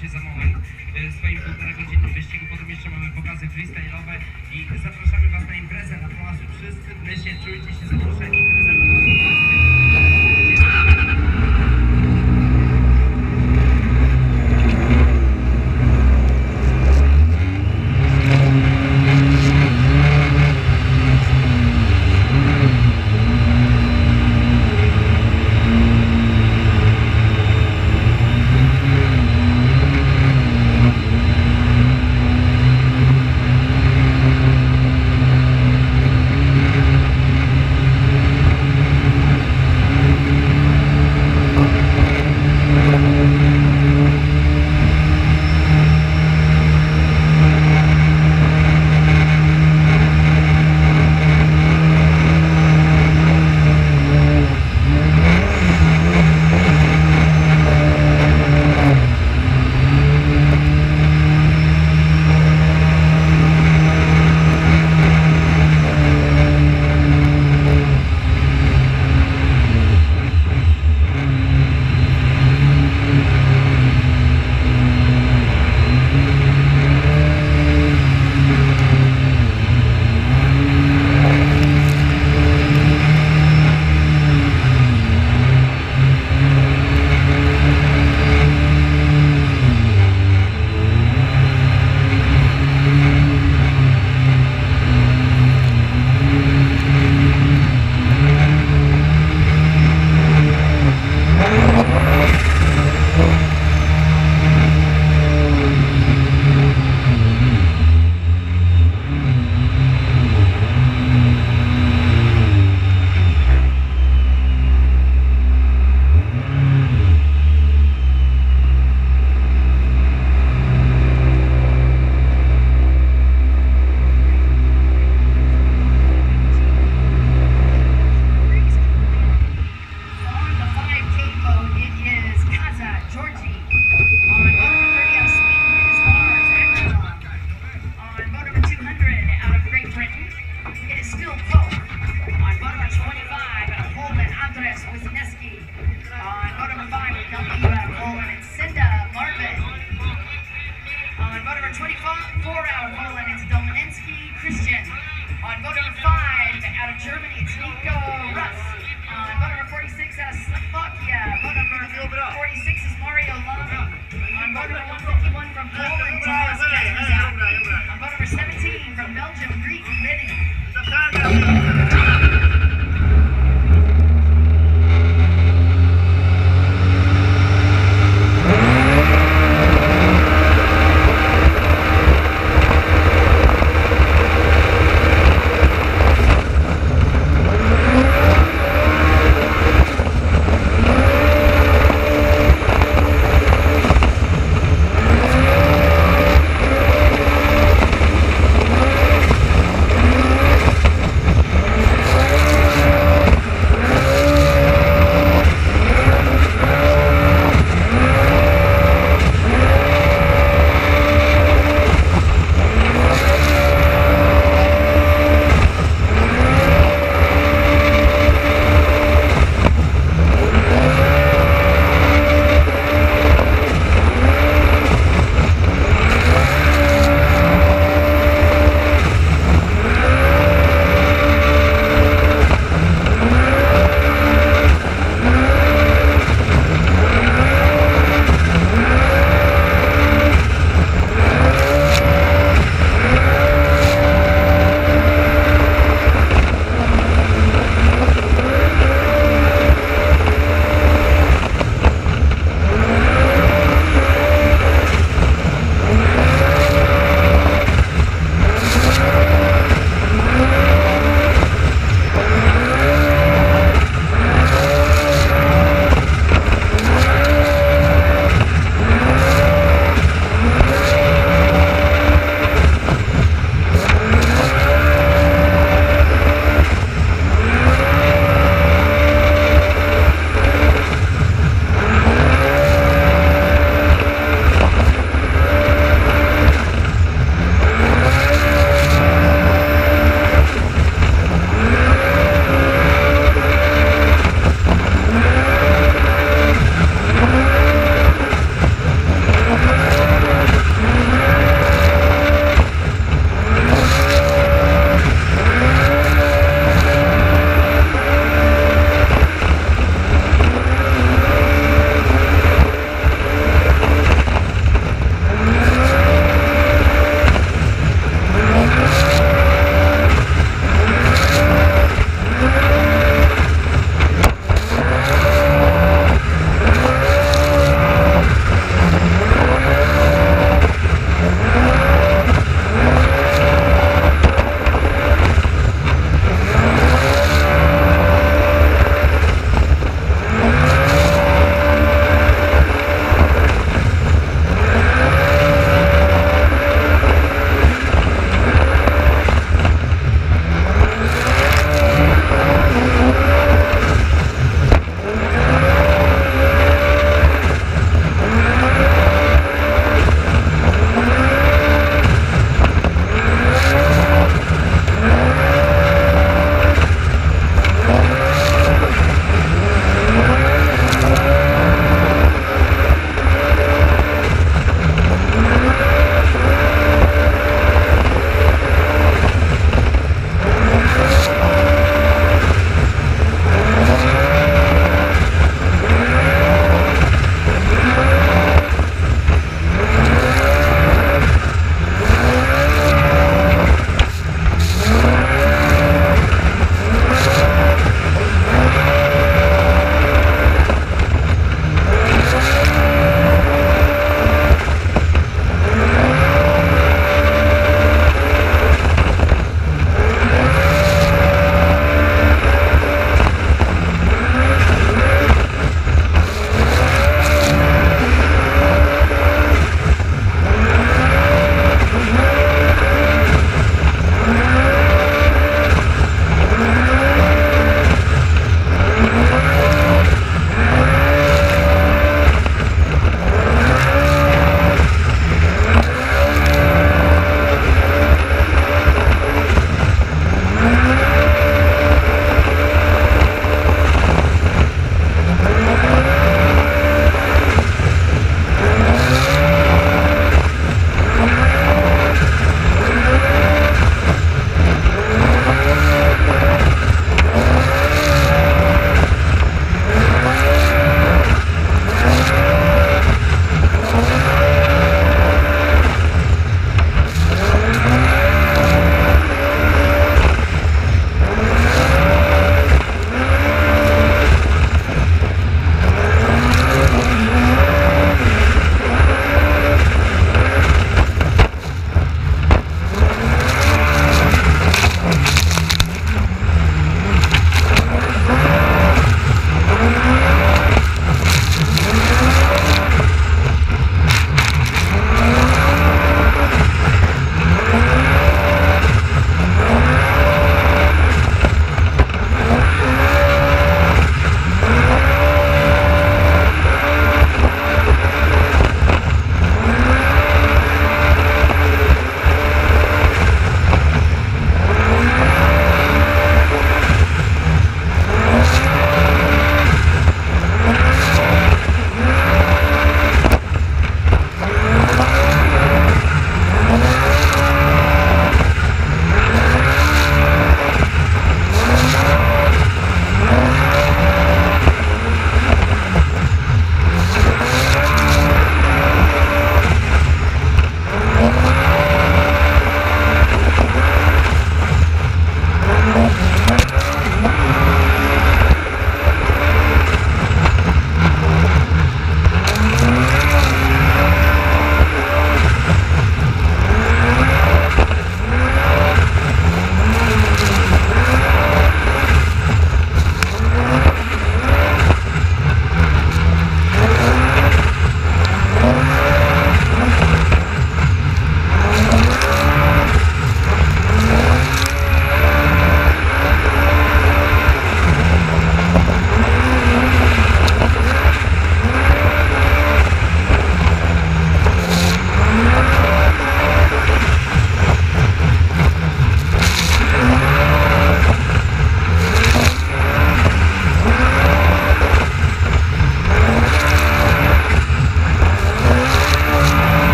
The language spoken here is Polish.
się za moment w swoim półtoragodzinnym wyścigu. Potem jeszcze mamy pokazy freestyle'owe i zapraszamy Was na imprezę na plaży. Wszyscy my się czujcie się zaproszeni.